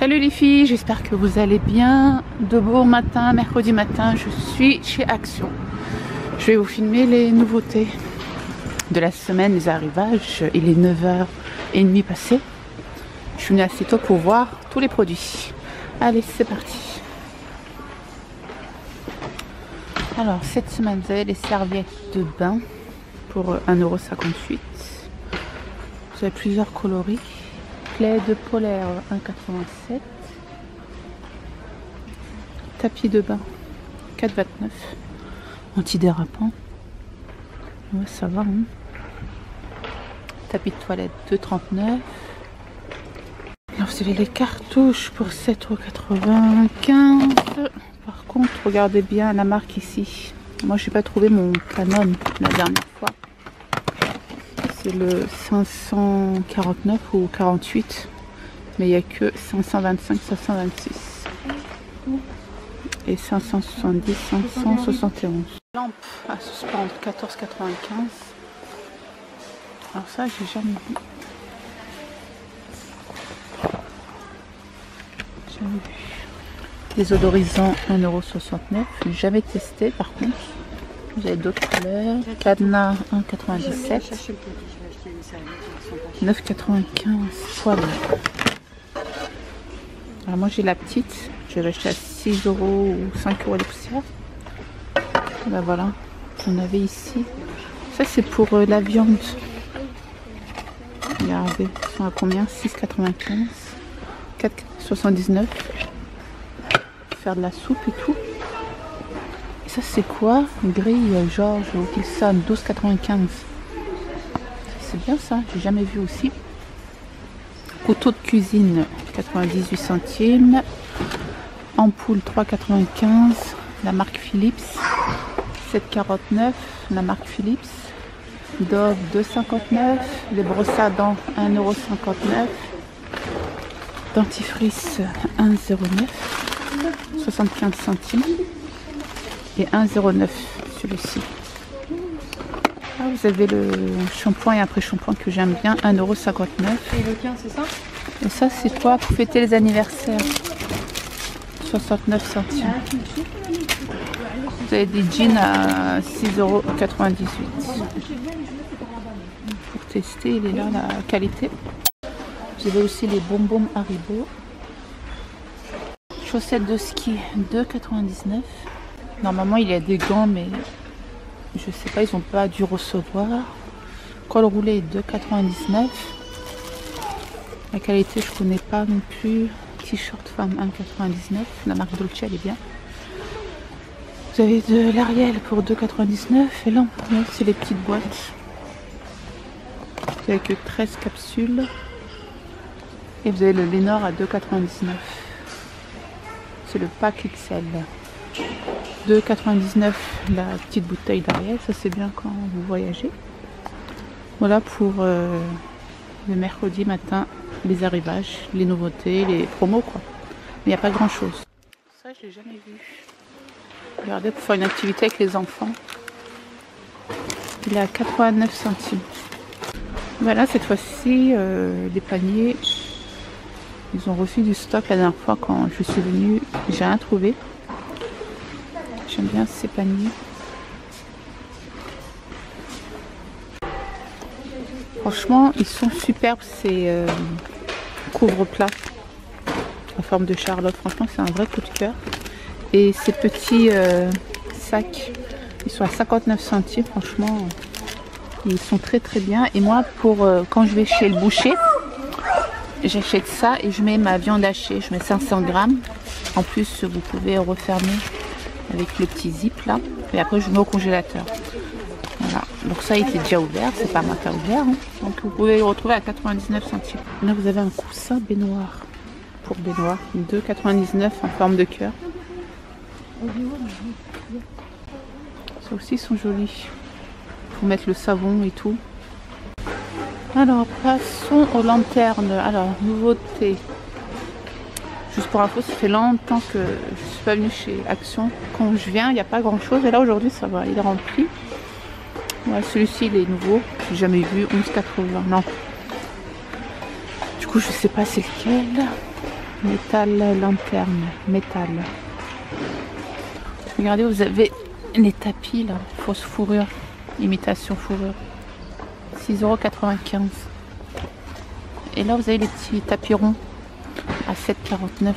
Salut les filles, j'espère que vous allez bien. De beau matin, mercredi matin, je suis chez Action. Je vais vous filmer les nouveautés de la semaine, les arrivages. Il est 9h30 passé. Je suis venue assez tôt pour voir tous les produits. Allez, c'est parti. Alors, cette semaine, vous avez les serviettes de bain pour 1,58€. Vous avez plusieurs coloris de polaire 1,87. Tapis de bain 4,29. Antidérapant. Ouais, ça va. Hein. Tapis de toilette 2,39. Alors vous avez les cartouches pour 7,95€. Par contre, regardez bien la marque ici. Moi, je n'ai pas trouvé mon Canon la dernière fois c'est le 549 ou 48 mais il n'y a que 525 526 et 570 571 lampe à suspendre 14,95 alors ça j'ai jamais vu. Jamais vu. Les odorisants 1,69€ jamais testé par contre vous avez d'autres couleurs? Cadenas 1,97. 9,95 poil. Alors moi j'ai la petite. Je vais acheter à 6 euros ou 5 euros les poussières. Ben voilà. On avait ici. Ça c'est pour euh, la viande. Regardez. Ils sont à combien? 6,95. 4,79. Faire de la soupe et tout. Ça c'est quoi Grille Georges Wilson 12,95. C'est bien ça, j'ai jamais vu aussi. Couteau de cuisine 98 centimes. Ampoule 3,95. La marque Philips 7,49. La marque Philips. Dove 2,59. Les brosses à dents 1,59€. Dentifrice 1,09. 75 centimes et 1,09 celui-ci. Ah, vous avez le shampoing et après-shampoing que j'aime bien, 1,59€. Et le tien, c'est ça? Et ça, c'est quoi pour fêter les anniversaires 69 centimes. Vous avez des jeans à 6,98€. Pour tester, il est là la qualité. Vous avez aussi les bonbons Haribo. Chaussettes de ski 2,99€. Normalement, il y a des gants, mais je sais pas, ils ont pas dû recevoir. Col roulé 2,99. La qualité, je connais pas non plus. T-shirt femme 1,99. La marque Dolce, elle est bien. Vous avez de l'Ariel pour 2,99. Et là, c'est les petites boîtes. Vous avez que 13 capsules. Et vous avez le Lénor à 2,99. C'est le pack XL. 2,99 la petite bouteille d'Ariel, ça c'est bien quand vous voyagez. Voilà pour euh, le mercredi matin, les arrivages, les nouveautés, les promos quoi. Mais il n'y a pas grand chose. Je jamais vu. Regardez pour faire une activité avec les enfants. Il est à 89 centimes. Voilà cette fois-ci euh, les paniers. Ils ont reçu du stock la dernière fois quand je suis venue. J'ai rien trouvé. J'aime bien ces paniers. Franchement, ils sont superbes ces euh, couvre-plats en forme de Charlotte. Franchement, c'est un vrai coup de cœur. Et ces petits euh, sacs, ils sont à 59 centimes. Franchement, ils sont très très bien. Et moi, euh, quand je vais chez le boucher, j'achète ça et je mets ma viande hachée. Je mets 500 grammes. En plus, vous pouvez refermer avec le petit zip là. Et après, je mets au congélateur. Voilà. Donc ça, il était déjà ouvert. C'est pas moi qui ouvert. Hein. Donc vous pouvez le retrouver à 99 centimes. Là, vous avez un coussin baignoire pour baignoire. 2,99 en forme de cœur. Ça aussi sont jolis. Pour mettre le savon et tout. Alors, passons aux lanternes. Alors, nouveauté. Juste pour info, ça fait longtemps que je suis pas venue chez Action. Quand je viens, il n'y a pas grand chose. Et là, aujourd'hui, ça va, il est rempli. Ouais, celui-ci, il est nouveau. J'ai jamais vu. 11,80. Non. Du coup, je sais pas c'est lequel. Métal lanterne, métal. Regardez, vous avez les tapis là, fausse fourrure, imitation fourrure. 6,95€. Et là, vous avez les petits tapis ronds à 7,49€.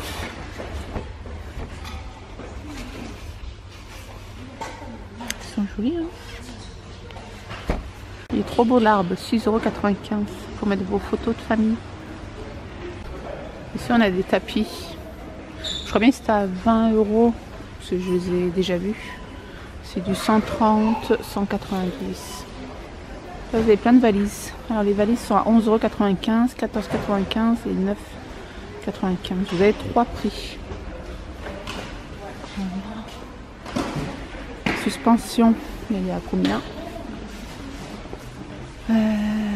Ils sont jolis, hein Il est trop beau l'arbre, 6,95€ pour mettre vos photos de famille. Ici, on a des tapis. Je crois bien que c'était à 20 euros, parce que je les ai déjà vus. C'est du 130, 190. Là, vous avez plein de valises. Alors, les valises sont à 11,95€, 14,95€ et 9,95€. Vous avez trois prix. Suspension, il y a combien? Euh,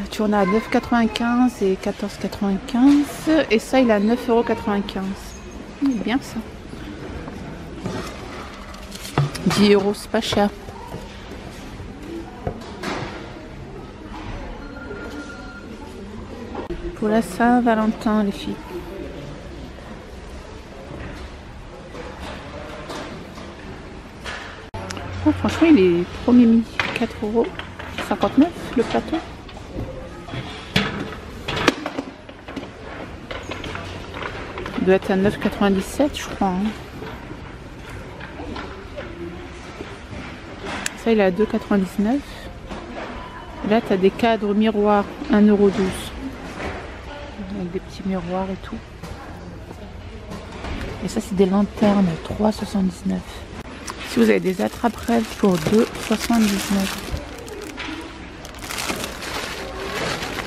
Tu en as à 9,95€ et 14,95€. Et ça, il est à 9,95€. Bien ça. 10 euros, c'est pas cher. Pour la Saint-Valentin, les filles. Franchement, il est trop mimi. 4 euros. 59 le plateau. Il doit être à 9,97 je crois. Hein. Ça, il est à 2,99. Là, tu as des cadres miroirs, 1,12€. Avec des petits miroirs et tout. Et ça, c'est des lanternes, 3,79. Vous avez des attrape-rêves pour 2,79.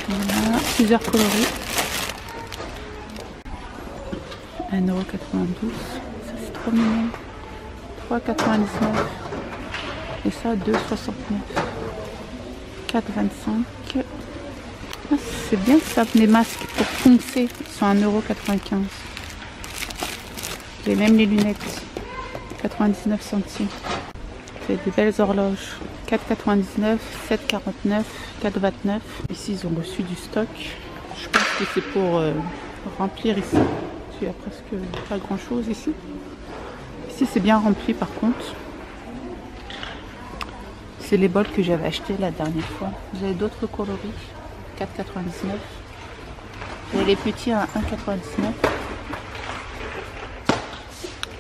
Voilà, plusieurs coloris. 1,92€. Ça, c'est trop mignon. 3,99. Et ça, 2,69. 4,25. Ah, c'est bien ça, les masques pour foncer. Sont à 1,95€. J'ai même les lunettes. 99 centimes. C'est des belles horloges. 4,99, 7,49, 4,29. Ici, ils ont reçu du stock. Je pense que c'est pour euh, remplir ici. Il n'y a presque pas grand chose ici. Ici, c'est bien rempli par contre. C'est les bols que j'avais acheté la dernière fois. Vous avez d'autres coloris? 4,99. Vous avez les petits à 1,99.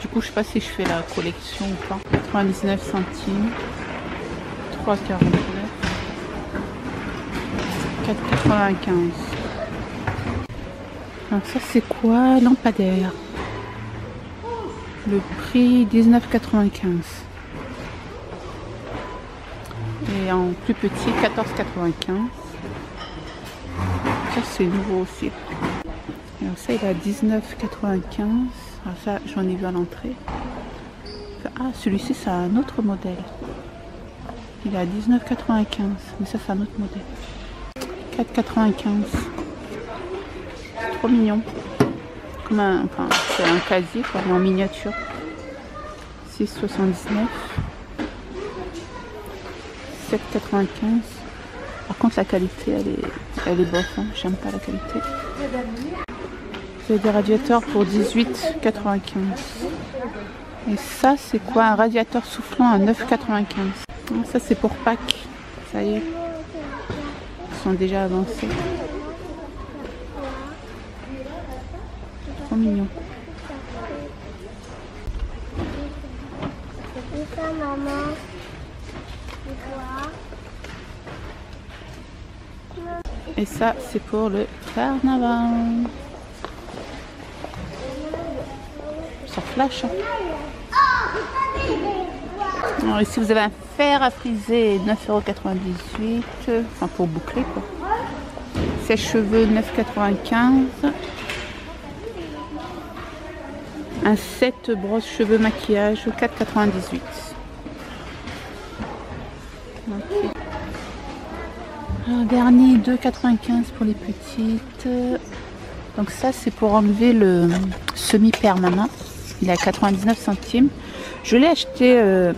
Du coup, je sais pas si je fais la collection ou pas. 99 centimes. 3,49. 4,95. Alors ça c'est quoi Lampadaire? Le prix 19,95. Et en plus petit 14,95. Ça c'est nouveau aussi. Alors ça il à 19,95. Ah, ça, j'en ai vu à l'entrée. Ah, celui-ci, c'est un autre modèle. Il est à 19,95. Mais ça, c'est un autre modèle. 4,95. Trop mignon. Comme un, enfin, c'est un casier, quoi, mais en miniature. 6,79. 7,95. Par contre, la qualité, elle est, elle est bof. Hein. J'aime pas la qualité des radiateurs pour 18,95. Et ça, c'est quoi Un radiateur soufflant à 9,95. Ça, c'est pour Pâques. Ça y est. Ils sont déjà avancés. Trop mignon. Et ça, c'est pour le carnaval. Flash. Alors ici vous avez un fer à friser 9,98€. Enfin pour boucler quoi. Sèche-cheveux 9,95€. Un set brosse cheveux maquillage 4,98€. Un dernier 2,95€ pour les petites. Donc ça c'est pour enlever le semi-permanent. Il est à 99 centimes. Je l'ai acheté euh,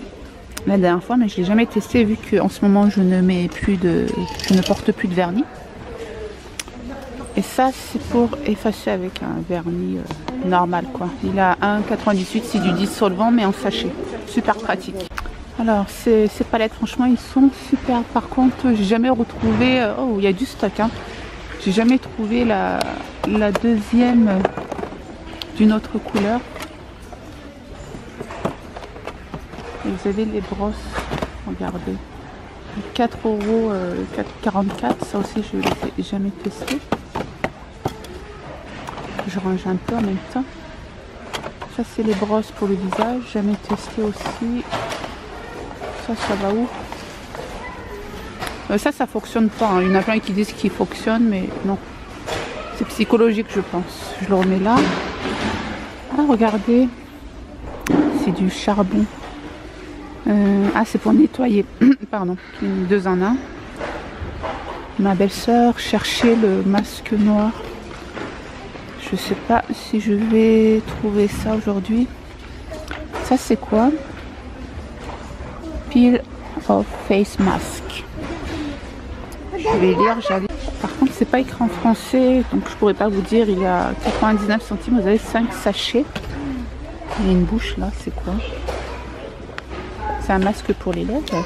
la dernière fois, mais je ne l'ai jamais testé vu qu'en ce moment je ne mets plus de. je ne porte plus de vernis. Et ça, c'est pour effacer avec un vernis euh, normal, quoi. Il a 1,98, c'est du 10 solvant, mais en sachet. Super pratique. Alors, ces, palettes, franchement, ils sont super. Par contre, j'ai jamais retrouvé... euh, oh, il y a du stock, hein. J'ai jamais trouvé la, deuxième d'une autre couleur. Et vous avez les brosses. Regardez. 4 euros, euh, 4,44. Ça aussi, je ne l'ai jamais testé. Je range un peu en même temps. Ça, c'est les brosses pour le visage. Jamais testé aussi. Ça, ça va où? Euh, Ça, ça fonctionne pas. hein. Il y en a plein qui disent qu'il fonctionne, mais non. C'est psychologique, je pense. Je le remets là. Ah, regardez. C'est du charbon. Euh, ah, c'est pour nettoyer. Pardon. Deux en un. Ma belle-sœur cherchait le masque noir. Je sais pas si je vais trouver ça aujourd'hui. Ça, c'est quoi? Peel of face mask. Je vais lire. Par contre, c'est pas écrit en français, donc je pourrais pas vous dire. Il y a 99 centimes. Vous avez 5 sachets. Il y a une bouche là. C'est quoi? C'est un masque pour les lèvres.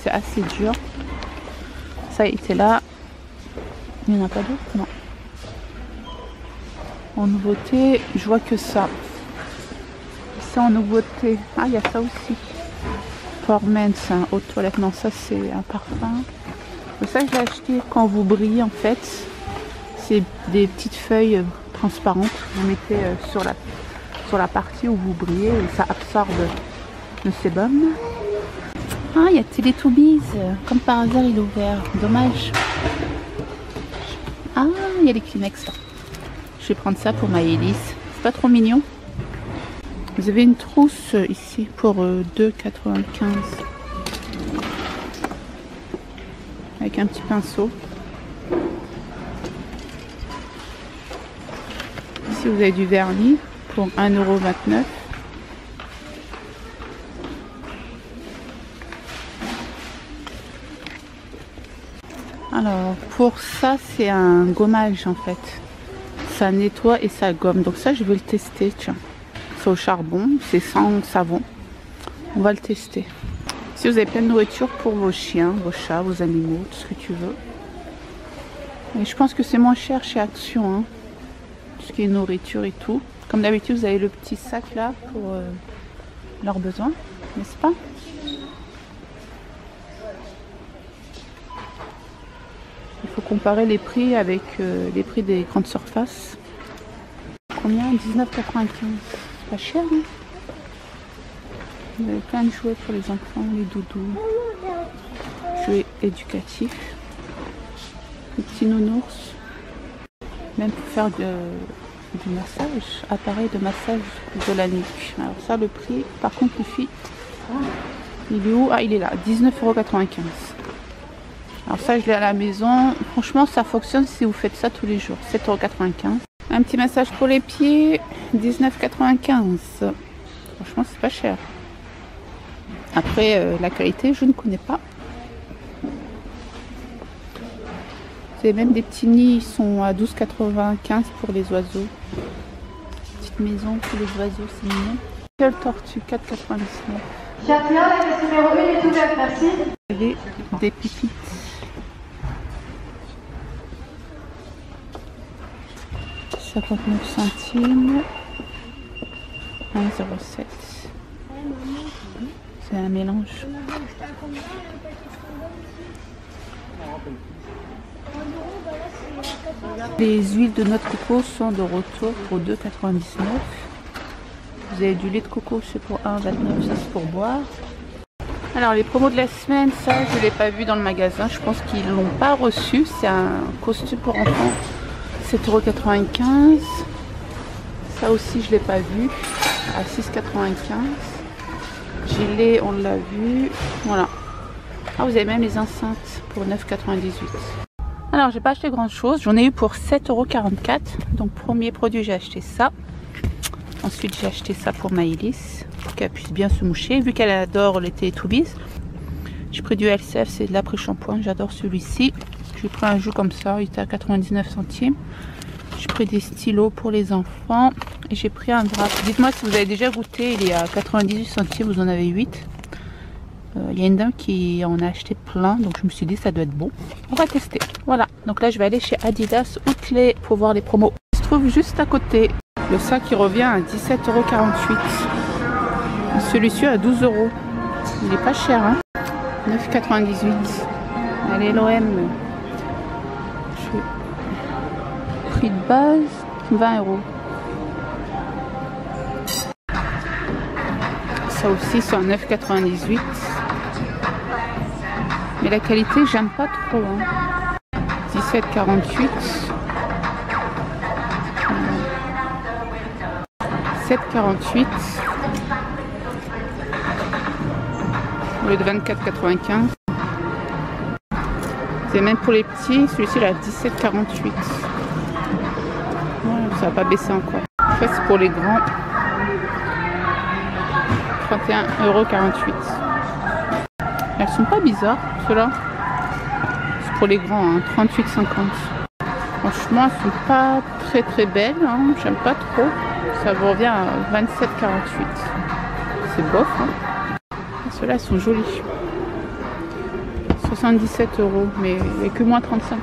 C'est assez dur. Ça était là. Il n'y en a pas d'autres? Non. En nouveauté, je vois que ça. Ça en nouveauté. Ah, il y a ça aussi. For Men, c'est un eau de toilette. Non, ça c'est un parfum. Ça, je l'ai acheté quand vous brillez en fait. C'est des petites feuilles transparentes. Vous mettez euh, sur la, sur la partie où vous brillez ça absorbe le sébum. Ah, il y a Teletubbies. Comme par hasard, il est ouvert. Dommage. Ah, il y a les Kleenex. Je vais prendre ça pour ma hélice. C'est pas trop mignon. Vous avez une trousse euh, ici pour euh, 2,95 avec un petit pinceau. Ici vous avez du vernis pour 1,29€. Alors pour ça c'est un gommage en fait. Ça nettoie et ça gomme. Donc ça je vais le tester. Tiens. C'est au charbon, c'est sans savon. On va le tester. Si vous avez plein de nourriture pour vos chiens, vos chats, vos animaux, tout ce que tu veux. Et je pense que c'est moins cher chez Action. Hein. Ce qui est nourriture et tout. Comme d'habitude, vous avez le petit sac là pour euh, leurs besoins, n'est-ce pas? Il faut comparer les prix avec euh, les prix des grandes surfaces. Combien? 19,95. C'est pas cher, hein? Vous avez plein de jouets pour les enfants, les doudous. Jouets éducatifs. Les petits nounours. Même pour faire de- du massage. Appareil de massage de la nuque. Alors ça, le prix, par contre, les filles. Il est où? Ah, il est là. 19,95€. Alors ça, je l'ai à la maison. Franchement, ça fonctionne si vous faites ça tous les jours. 7,95€. Un petit massage pour les pieds, 19,95€. Franchement, c'est pas cher. Après, euh, la qualité, je ne connais pas. C'est même des petits nids, ils sont à 12,95€ pour les oiseaux. Petite maison pour les oiseaux, c'est mignon. Quelle tortue, 4,99€. Chien la pièce numéro 1 est ouverte, merci. Vous avez des pépites. « 59 centimes. 1,07. C'est un mélange. Les huiles de noix de coco sont de retour pour 2,99. Vous avez du lait de coco, c'est pour 1,29, ça c'est pour boire. Alors les promos de la semaine, ça je l'ai pas vu dans le magasin, je pense qu'ils l'ont pas reçu. C'est un costume pour enfants, 7,95€. Ça aussi je l'ai pas vu, à 6,95€. Gilet, on l'a vu. Voilà. Ah vous avez même les enceintes pour 9,98€. Alors j'ai pas acheté grand chose, j'en ai eu pour 7,44€. Donc premier produit j'ai acheté ça. Ensuite, j'ai acheté ça pour Maïlis, pour qu'elle puisse bien se moucher, vu qu'elle adore les Teletubbies. J'ai pris du LCF, c'est de l'après-shampoing, j'adore celui-ci. J'ai pris un jeu comme ça, il était à 99 centimes. J'ai pris des stylos pour les enfants. Et j'ai pris un drap. Dites-moi si vous avez déjà goûté, il est à 98 centimes, vous en avez 8. Euh, il y a une dame qui en a acheté plein, donc je me suis dit ça doit être bon. On va tester. Voilà, donc là je vais aller chez Adidas Outlet pour voir les promos. Il se trouve juste à côté. Le sac qui revient à 17,48€. Celui-ci à 12 euros. Il est pas cher, hein 9,98. Allez, l'OM. Prix de base, 20 euros. Ça aussi, c'est en 9,98. Mais la qualité, j'aime pas trop. Hein. 17,48. 7,48 au lieu de 24,95 c'est même pour les petits celui-ci il a 17,48 ça va pas baisser encore ça c'est pour les grands 31,48 elles sont pas bizarres ceux-là. C'est pour les grands hein, 38,50 franchement elles sont pas très très belles hein. j'aime pas trop. Ça vous revient à 27,48 c'est bof hein. ceux-là sont jolis 77 euros mais il que moins 35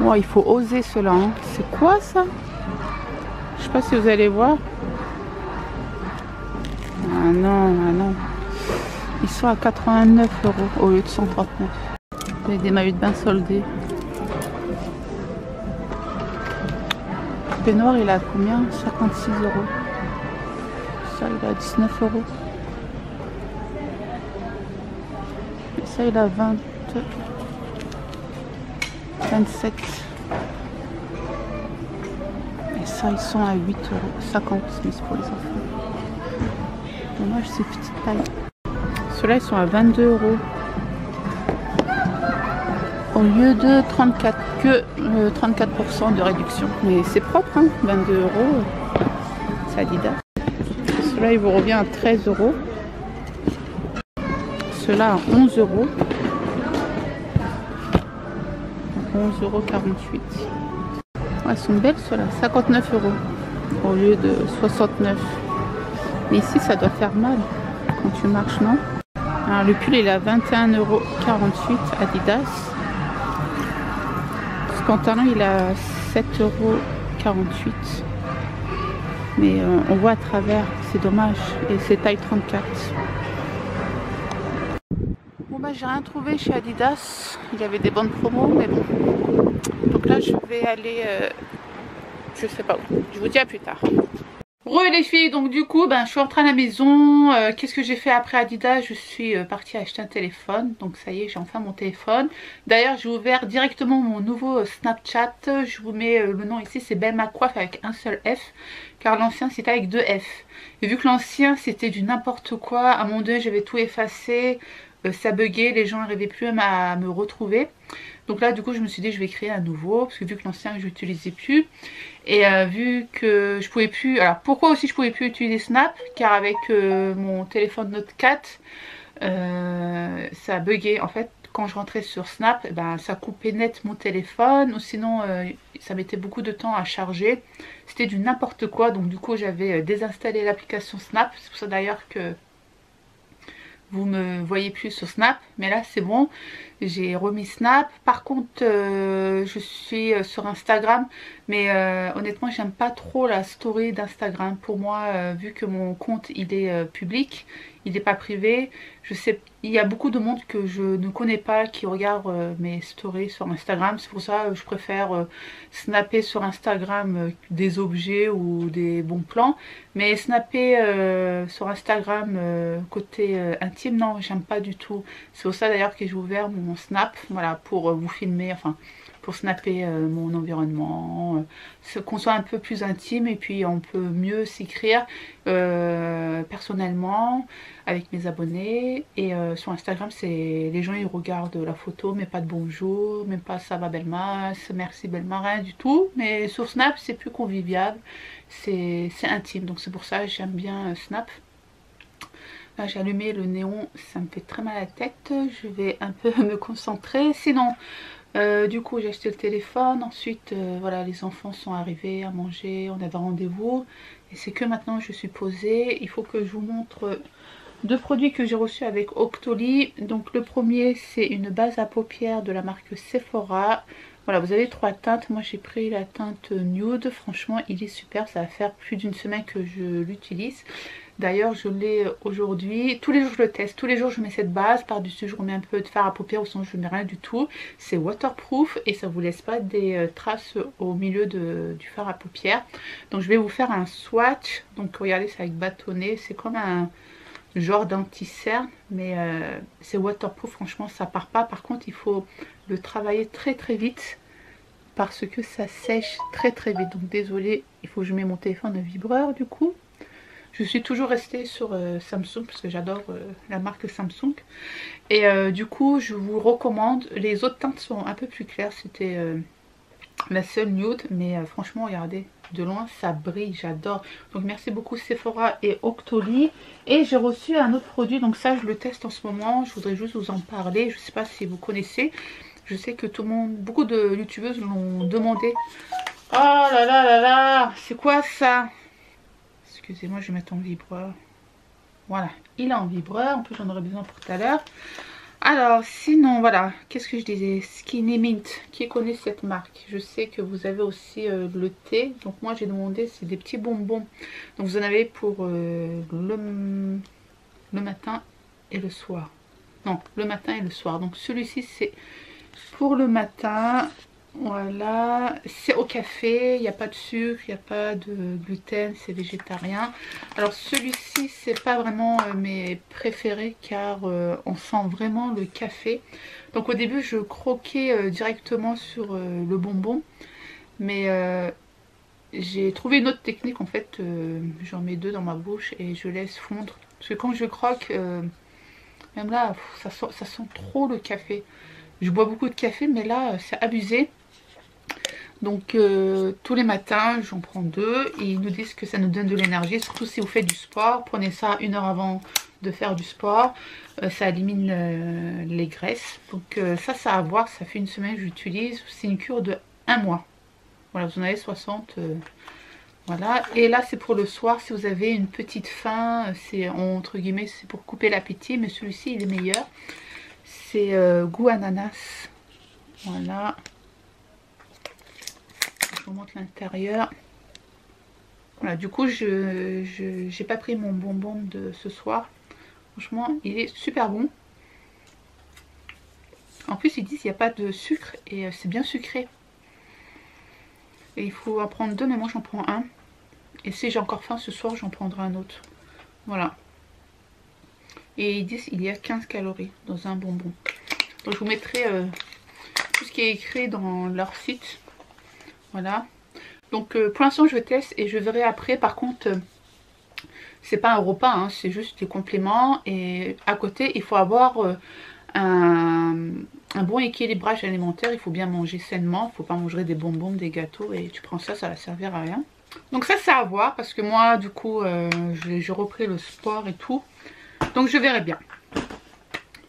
wow, il faut oser cela hein. c'est quoi ça? Je sais pas si vous allez voir. Ah non ah non ils sont à 89 euros au lieu de 139 avec des maillots de bain soldés noir il a combien? 56 euros. Ça, il a 19 euros. Et ça, il a 20, 27. Et ça, ils sont à 8 euros. 50, mais c'est pour les enfants. Dommage, c'est petite taille. Ceux-là, ils sont à 22 euros. Au lieu de 34 que 34% euh, de réduction. Mais c'est propre hein, 22 euros. C'est Adidas. Cela il vous revient à 13 euros. Cela à 11 euros. 11,48 euros elles sont belles ceux-là. 59 euros au lieu de 69 mais ici ça doit faire mal quand tu marches non? Alors le pull il est à 21,48 euros Adidas pantalon il a 7,48€. Mais euh, on voit à travers, c'est dommage. Et c'est taille 34. Bon bah j'ai rien trouvé chez Adidas. Il y avait des bonnes promos, mais bon. Donc là je vais aller, euh, je sais pas où. Je vous dis à plus tard. Re les filles, donc du coup, ben, je suis rentrée à la maison. Euh, qu'est-ce que j'ai fait après Adidas Je suis euh, partie acheter un téléphone. Donc ça y est, j'ai enfin mon téléphone. D'ailleurs, j'ai ouvert directement mon nouveau euh, Snapchat. Je vous mets le nom ici, c'est Belle Coiffe avec un seul F. Car l'ancien, c'était avec deux F. Et vu que l'ancien, c'était du n'importe quoi, à mon deux, j'avais tout effacé. ça buguait, les gens n'arrivaient plus à me retrouver. Donc là, du coup, je me suis dit, je vais créer un nouveau. Parce que vu que l'ancien, je n'utilisais plus. Et euh, vu que je pouvais plus... Alors pourquoi aussi je pouvais plus utiliser Snap? Car avec euh, mon téléphone Note 4, euh, ça buguait. En fait, quand je rentrais sur Snap, eh ben, ça coupait net mon téléphone. Ou sinon, ça mettait beaucoup de temps à charger. C'était du n'importe quoi. Donc du coup, j'avais désinstallé l'application Snap. C'est pour ça d'ailleurs que vous me voyez plus sur Snap. Mais là, c'est bon j'ai remis Snap. Par contre, euh, je suis euh, sur Instagram, mais euh, honnêtement, j'aime pas trop la story d'Instagram. Pour moi, vu que mon compte il est public, il n'est pas privé. Je sais, il y a beaucoup de monde que je ne connais pas qui regarde euh, mes stories sur Instagram. C'est pour ça que je préfère euh, snapper sur Instagram euh, des objets ou des bons plans. Mais snapper sur Instagram côté intime, non, j'aime pas du tout. C'est pour ça d'ailleurs que j'ai ouvert mon snap, voilà, pour vous filmer, pour snapper euh, mon environnement, euh, qu'on soit un peu plus intime et puis on peut mieux s'écrire euh, personnellement avec mes abonnés et sur Instagram c'est les gens ils regardent la photo mais pas de bonjour, même pas ça va Belma, merci Belma, rien du tout mais sur Snap c'est plus convivial, c'est intime donc c'est pour ça que j'aime bien Snap Là j'ai allumé le néon, ça me fait très mal à la tête. Je vais un peu me concentrer. Sinon, euh, du coup j'ai acheté le téléphone. Ensuite, euh, voilà, les enfants sont arrivés à manger, on avait rendez-vous. Et c'est que maintenant je suis posée. Il faut que je vous montre deux produits que j'ai reçus avec Octoly. Donc le premier c'est une base à paupières de la marque Sephora. Voilà, vous avez trois teintes. Moi, j'ai pris la teinte nude. Franchement, il est super. Ça va faire plus d'une semaine que je l'utilise. D'ailleurs, je l'ai aujourd'hui. Tous les jours, je le teste. Tous les jours, je mets cette base. Par-dessus, je remets un peu de fard à paupières ou sinon, je ne mets rien du tout. C'est waterproof et ça vous laisse pas des euh, traces au milieu du fard à paupières. Donc, je vais vous faire un swatch. Donc, regardez, c'est avec bâtonnet. C'est comme un genre d'anti-cerne mais euh, c'est waterproof franchement ça part pas par contre il faut le travailler très très vite parce que ça sèche très très vite donc désolé il faut que je mette mon téléphone de vibreur du coup je suis toujours restée sur euh, Samsung parce que j'adore euh, la marque Samsung. Et du coup je vous recommande les autres teintes sont un peu plus claires. C'était la seule nude mais franchement regardez de loin ça brille j'adore. Donc merci beaucoup Sephora et Octoly. Et j'ai reçu un autre produit donc ça je le teste en ce moment. Je voudrais juste vous en parler. Je sais pas si vous connaissez. Je sais que tout le monde beaucoup de youtubeuses l'ont demandé. Oh là là là là c'est quoi ça? Excusez-moi je vais mettre en vibreur voilà il est en vibreur en plus j'en aurais besoin pour tout à l'heure alors, sinon, voilà, qu'est-ce que je disais? Skinny Mint, qui connaît cette marque? Je sais que vous avez aussi euh, le thé. Donc moi, j'ai demandé, c'est des petits bonbons. Donc vous en avez pour euh, le, le matin et le soir. Non, le matin et le soir. Donc celui-ci, c'est pour le matin. Voilà, c'est au café, il n'y a pas de sucre, il n'y a pas de gluten, c'est végétarien. Alors celui-ci, c'est pas vraiment euh, mes préférés car euh, on sent vraiment le café. Donc au début, je croquais euh, directement sur le bonbon, mais j'ai trouvé une autre technique en fait. J'en mets deux dans ma bouche et je laisse fondre. Parce que quand je croque, même là, ça ça sent trop le café. Je bois beaucoup de café, mais là, c'est abusé. Donc euh, tous les matins, j'en prends deux et ils nous disent que ça nous donne de l'énergie, surtout si vous faites du sport. Prenez ça une heure avant de faire du sport, euh, ça élimine euh, les graisses. Donc ça, ça à voir, ça fait une semaine que j'utilise. C'est une cure de un mois. Voilà, vous en avez 60. voilà, et là c'est pour le soir si vous avez une petite faim, c'est entre guillemets c'est pour couper l'appétit, mais celui-ci il est meilleur. C'est goût ananas. Voilà je vous montre l'intérieur. Voilà, du coup, je n'ai pas pris mon bonbon de ce soir. Franchement, il est super bon. En plus, ils disent qu'il n'y a pas de sucre et euh, c'est bien sucré. Il faut en prendre deux, mais moi j'en prends un. Et si j'ai encore faim ce soir, j'en prendrai un autre. Voilà. Et ils disent qu'il y a 15 calories dans un bonbon. Donc je vous mettrai euh, tout ce qui est écrit dans leur site. Voilà. Donc euh, pour l'instant je teste et je verrai après. Par contre, euh, c'est pas un repas, hein, c'est juste des compléments. Et à côté, il faut avoir euh, un, bon équilibrage alimentaire. Il faut bien manger sainement. Il faut pas manger des bonbons, des gâteaux. Et tu prends ça, ça va servir à rien. Donc ça, c'est à voir parce que moi, du coup, j'ai repris le sport et tout. Donc je verrai bien.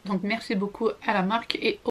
Donc merci beaucoup à la marque et